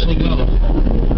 actually go.